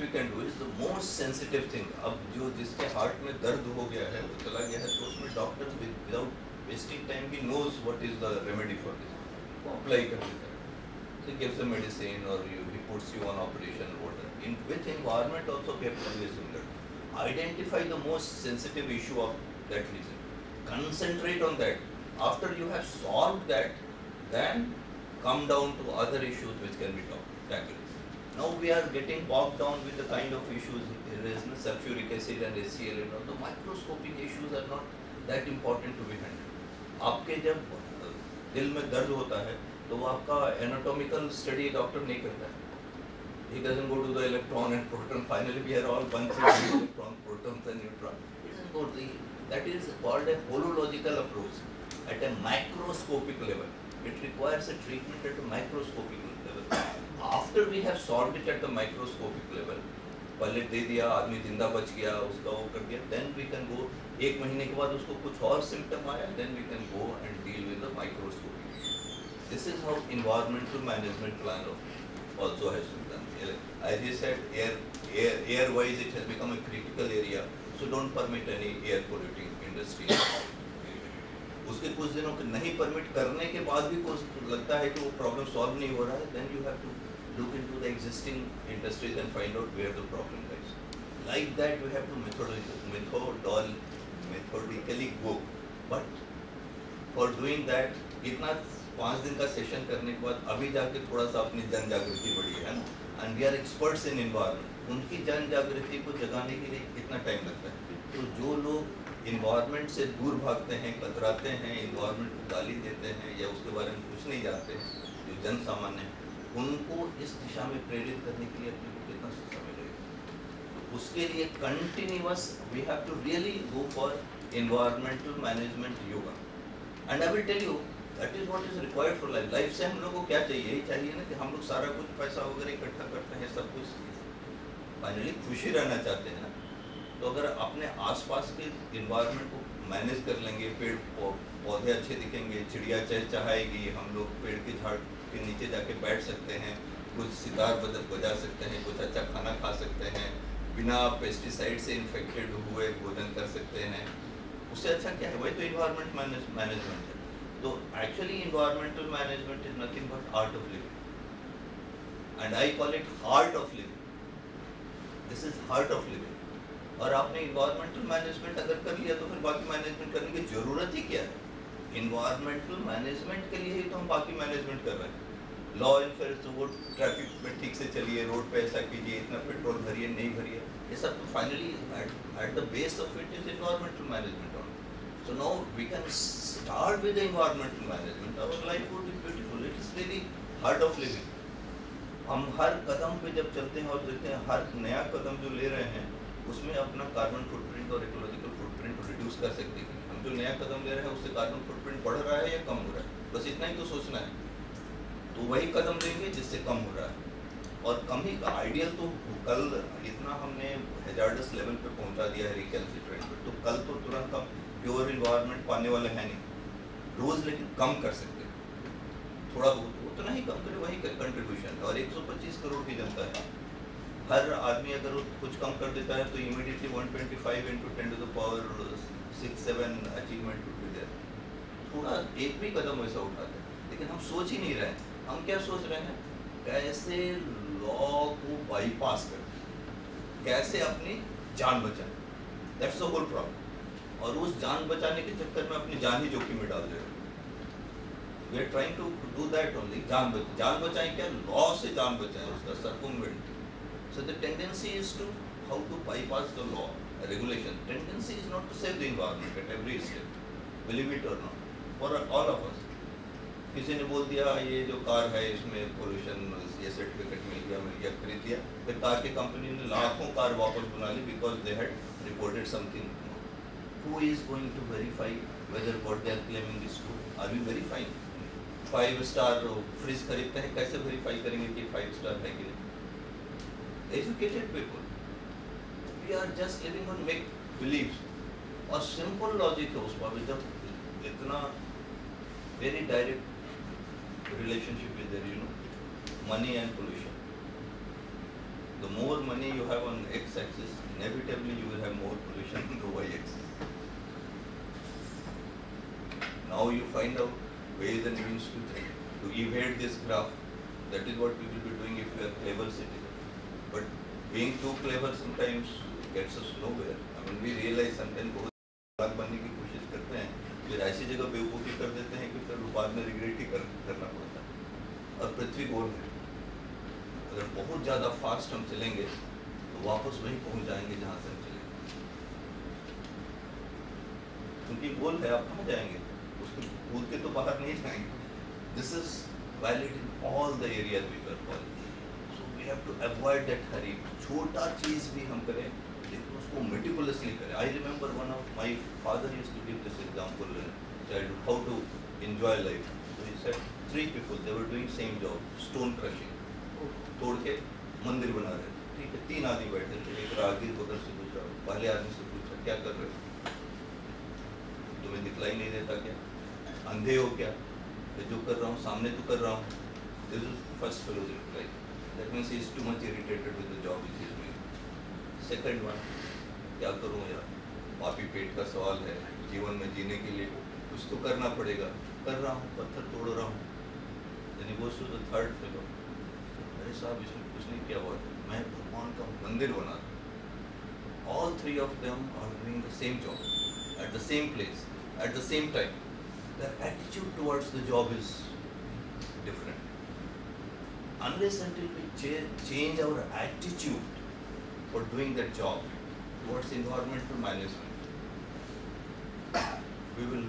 We can do is the most sensitive thing अब जो जिसके हार्ट में दर्द हो गया है, वो चला गया है तो उसमें doctor without wasting time he knows what is the remedy for this वो अप्लाई कर देता है। सो गिव्स अ मेडिसिन और you he puts you on operation water in which environment also we identify the most sensitive issue of that region concentrate on that after you have solve that then come down to other issues which can be talk tackled Now we are getting bogged down with the kind of issues, there is no sulfuric acid and HCl and all. The microscopic issues are not that important to be handled. आपके जब दिल में दर्द होता है तो वो आपका एनाटॉमिकल स्टडी डॉक्टर नहीं करता है he doesn't go to the electron and proton. Finally, we are all bunches of electron, protons, and neutron. It doesn't go to that is called a holological approach at a macroscopic level. It requires a treatment at a microscopic level. After we have solve it at the microscopic level पलट दे दिया, आदमी ज़िंदा बच गया, उसका वो कर दिया देन वी कैन गो एक महीने के बाद उसको कुछ और सिम्टम आया then we can go and deal with the microscopic this is how environmental management plan also has done as you said air air wise it has become a critical area so don't permit any air polluting industry उसके कुछ दिनों के नहीं permit करने के बाद भी कुछ लगता है कि वो प्रॉब्लम सॉल्व नहीं हो रहा है then you have to look into the existing industries and find out where the problem lies. Like that, we have to methodol, methodically go. But for doing that, इतना पाँच दिन का सेशन करने के बाद अभी जाके थोड़ा सा अपनी जन जागृति बढ़ी है ना and we are experts in environment उनकी जन जागृति को जगाने के लिए कितना टाइम लगता है तो जो लोग इन्वायरमेंट से दूर भागते हैं कतराते हैं इन्वायरमेंट को गाली देते हैं या उसके बारे में कुछ नहीं जानते जो जन सामान्य है उनको इस दिशा में प्रेरित करने के लिए अपने को कितना समय लगेगा उसके लिए continuous we have to really go for environmental management yoga and I will tell you that is what is required for life life से हम लोग को क्या चाहिए? यही चाहिए ना कि हम लोग सारा कुछ, पैसा वगैरह इकट्ठा करते हैं, सब कुछ। फाइनली खुशी रहना चाहते हैं ना। तो अगर अपने आसपास के इन्वायरमेंट को मैनेज कर लेंगे, पेड़ पौधे अच्छे दिखेंगे, चिड़िया चहचहाएगी, हम लोग पेड़ के झाड़ के नीचे जाके बैठ सकते हैं, कुछ सितार बजा सकते हैं, कुछ अच्छा खाना खा सकते हैं, बिना पेस्टिसाइड से इन्फेक्टेड हुए भोजन कर सकते हैं। उससे अच्छा क्या है? वही तो इन्वायरमेंट मैनेजमेंट है। तो actually environmental management is nothing but art of living and I call it heart of living this is heart of living और आपने इन्वायरमेंटल मैनेजमेंट अगर कर लिया तो फिर बाकी मैनेजमेंट करने की ज़रूरत ही क्या है? इन्वायरमेंटल मैनेजमेंट के लिए ही तो हम बाकी मैनेजमेंट कर रहे हैं। लॉ एनफोर्स वो ट्रैफ़िक में ठीक से चलिए, रोड पे ऐसा कीजिए, इतना पेट्रोल भरिए, नहीं भरिए, ये सब तो finally at the base of it is environmental management on so now we can start with environmental management our life would be beautiful it is really heart of living हम हर कदम पे जब चलते हैं और देखते हैं, हर नया कदम जो ले रहे हैं, उसमें अपना कार्बन फुटप्रिंट और इकोलॉजिकल फुटप्रिंट रिड्यूस कर सकते हैं। जो नया कदम ले रहे हैं, उससे कार्बन फुटप्रिंट बढ़ रहा है या कम हो रहा है? बस इतना ही तो सोचना है। तो वही कदम लेंगे जिससे कम हो रहा है। और कम ही आइडियल तो कल इतना हमने हेजार्डस लेवल पे पहुँचा दिया है रिकैल्सिट्रेंट पे। तो कल तो तुरंत हम प्योर इन्वायरमेंट पाने वाले हैं नहीं। रोज़ लेकिन कम कर सकते थोड़ा बहुत, उतना ही कम करें, वही कंट्रीब्यूशन है। और 125 करोड़ की जनता है। हर आदमी अगर कुछ कम कर देता है तो immediately 125 twenty five into ten to the power six seven achievement to थोड़ा एक भी कदम वैसा उठाते हैं लेकिन हम सोच ही नहीं रहे हम क्या सोच रहे हैं? कैसे लॉ को बाईपास कर? कैसे अपनी जान बचाएँ? दैट्स होल प्रॉब्लम और उस जान बचाने के चक्कर में अपनी जान ही जोखिम में डाल दे। We are trying to do that only जान बच, जान बचाएँ क्या? लॉ से जान बचाएँ उसका circumvent so the tendency is to how to bypass the law regulation tendency is not to save the environment at every step, believe it or not, for all of us. किसी ने बोल दिया ये जो कार है इसमें pollution ये certificate मिल गया मिल गया खरीद दिया फिर कार की कंपनी ने लाखों कार वापस बना ली because they had reported something who is going to verify whether what they are claiming is true? Are we verifying? Five star fridge खरीदते हैं कैसे verify नहीं educated people we are just living on make beliefs और simple logic है उस पर जब इतना very direct relationship is there you know money and pollution the more money you have on x-axis, inevitably you will have more pollution on the y-axis. Now you find out ways and means to, to evade this graph. That is what we will be doing if we are clever citizens. Being too clever sometimes gets us nowhere. I mean, we realize sometimes बहुत चालाक बनने की कोशिश करते हैं फिर ऐसी जगह बेवकूफ़ी कर देते हैं कि फिर बाद में रिग्रेट ही कर, करना पड़ता है। और पृथ्वी गोल है। अगर बहुत ज़्यादा फास्ट हम चलेंगे तो वापस वहीं पहुँच जाएँगे जहाँ से हम चले। क्योंकि गोल है आप कहाँ जाएँगे? उसको कूद के तो बाहर नहीं जाएँगे। Is valid in all the areas we were following so we have to avoid that हरी छोटा चीज़ भी हम करें, लेकिन उसको मेटिकुलसली करें. I remember one of my father used to give this example in childhood how to enjoy life people, they were doing same job, stone crushing. तोड़ के मंदिर बना रहे ठीक है, तीन आदमी बैठे थे, एक राहगीर उधर से दूसरा पहले आदमी से पूछा, क्या कर रहे हो? तुम्हें दिखलाई नहीं देता क्या? अंधे हो क्या? जो कर रहा हूँ, सामने तो कर रहा हूँ. This is first fellow reply that means is too much irritated with the job which is doing second one क्या करूँ यार? पापी पेट का सवाल है। जीवन में जीने के लिए कुछ तो करना पड़ेगा। कर रहा हूँ, पत्थर तोड़ रहा हूँ। he goes to the third fellow अरे साहब इसमें कुछ नहीं किया हुआ था। मैं भगवान का मंदिर बना रहा all three of them are doing the same job at the same place at the same time their attitude towards the job is different. Unless until we cha- change our attitude for doing that job towards environmental management we will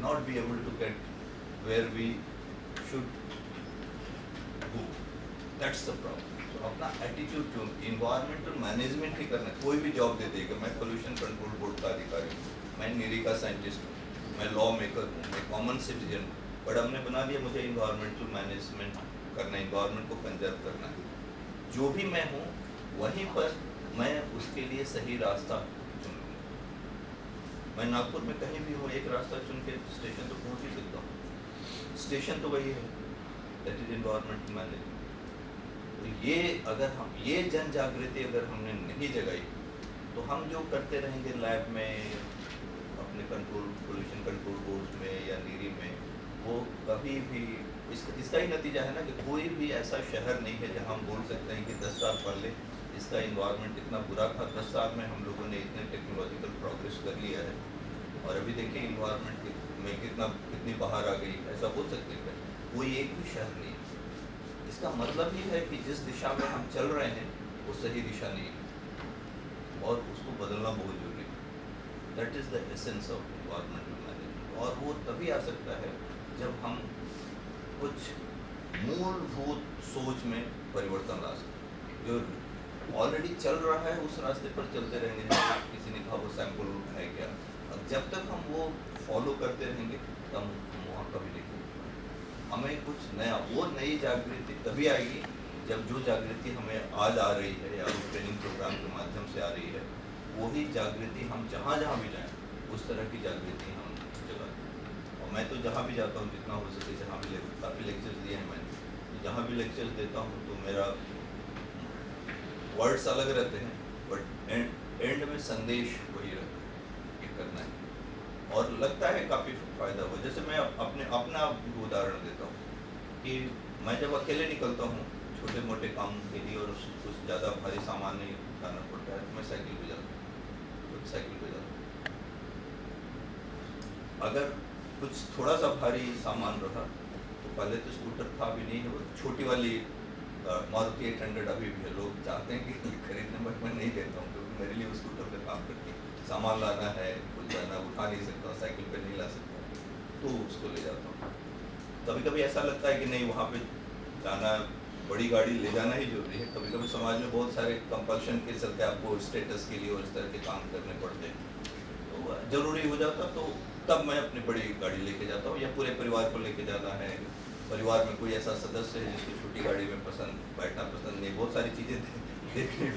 not be able to get where we should go that's the problem so अपना attitude जो environmental management ही करना है कोई भी job दे देगा मैं pollution control board का अधिकारी हूँ मैं नीरी का साइंटिस्ट हूँ मैं लॉ मेकर हूँ मैं कॉमन सिटीजन हूँ बट हमने बना दिया मुझे इन्वायरमेंटल मैनेजमेंट करना है इन्वायरमेंट को कंजर्व करना है। जो भी मैं हूँ, वहीं पर मैं उसके लिए सही रास्ता चुन मैं नागपुर में कहीं भी हूँ, एक रास्ता चुन के स्टेशन तो पहुँच ही सकता हूँ। स्टेशन तो वही है दैट इज़ इन्वायरमेंटल मैनेजमेंट तो ये अगर हम, ये जन जागृति अगर हमने नहीं जगाई तो हम जो करते रहेंगे लैब में, अपने कंट्रोल पोल्यूशन कंट्रोल बोर्ड में या नीरी में, वो कभी भी इसका इसका ही नतीजा है ना कि कोई भी ऐसा शहर नहीं है जहाँ हम बोल सकते हैं कि दस साल पहले इसका इन्वायरमेंट इतना बुरा था। दस साल में हम लोगों ने इतने टेक्नोलॉजिकल प्रोग्रेस कर लिया है। और अभी देखिए इन्वायरमेंट में कितना, कितनी बाहर आ गई, ऐसा बोल सकते हैं। कोई एक भी शहर नहीं है। इसका मतलब ये है कि जिस दिशा में हम चल रहे हैं, वो सही दिशा नहीं है। और उसको बदलना बहुत ज़रूरी है। That is the essence of environmental management और वो तभी आ सकता है जब हम कुछ मूलभूत सोच में परिवर्तन ला सकें जो ऑलरेडी चल रहा है, उस रास्ते पर चलते रहेंगे। किसी ने कहा वो सैंपल है क्या? और जब तक हम वो फॉलो करते रहेंगे, तब हम वहाँ कभी नहीं पहुँच हमें कुछ नया, वो नई जागृति तभी आएगी जब जो जागृति हमें आज आ रही है या उस ट्रेनिंग प्रोग्राम के माध्यम से आ रही है, वही जागृति हम जहाँ जहाँ भी जाएँ, उस तरह की जागृति हम मैं तो जहाँ भी जाता हूँ, जितना हो सके जहाँ भी काफ़ी लेक्चर्स दिए हैं मैंने। तो जहाँ भी लेक्चर्स देता हूँ तो मेरा वर्ड्स अलग रहते हैं बट एंड एंड में संदेश वही रहता है, कि करना है। और लगता है काफ़ी फ़ायदा हुआ। जैसे मैं अपने, अपना उदाहरण देता हूँ, कि मैं जब अकेले निकलता हूँ छोटे मोटे काम के लिए और कुछ ज़्यादा भारी सामान नहीं उठाना पड़ता है तो मैं साइकिल पे जाता हूँ। साइकिल पे जाता हूँ। अगर कुछ थोड़ा सा भारी सामान रहा। तो पहले तो स्कूटर था भी नहीं है वो छोटी वाली मारुति एट हंड्रेड अभी भी है। लोग चाहते हैं कि खरीदने, बट मैं नहीं देता हूँ, क्योंकि मेरे लिए वो स्कूटर पर काम करती है। सामान लाना है कुछ जाना, उठा नहीं सकता साइकिल पर नहीं ला सकता तो उसको ले जाता हूँ। कभी कभी ऐसा लगता है कि नहीं, वहाँ पर जाना, बड़ी गाड़ी ले जाना ही ज़रूरी है। कभी कभी समाज में बहुत सारे कंपल्शन के चलते आपको स्टेटस के लिए और इस तरह के काम करने पड़ते हैं। तो ज़रूरी हो जाता तो तब मैं अपनी बड़ी गाड़ी लेके जाता हूँ या पूरे परिवार को लेके जाना है। परिवार में कोई ऐसा सदस्य है जिसको छोटी गाड़ी में पसंद, बैठना पसंद नहीं, बहुत सारी चीज़ें देखनी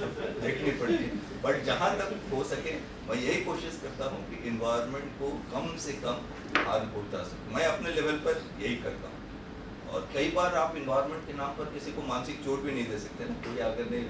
देखनी पड़ती है। बट जहाँ तक हो सके, मैं यही कोशिश करता हूँ कि इन्वायरमेंट को कम से कम हाल पहुँचा सकूँ। मैं अपने लेवल पर यही करता हूँ। और कई बार आप इन्वायरमेंट के नाम पर किसी को मानसिक चोट भी नहीं दे सकते ना, कोई आकर नहीं।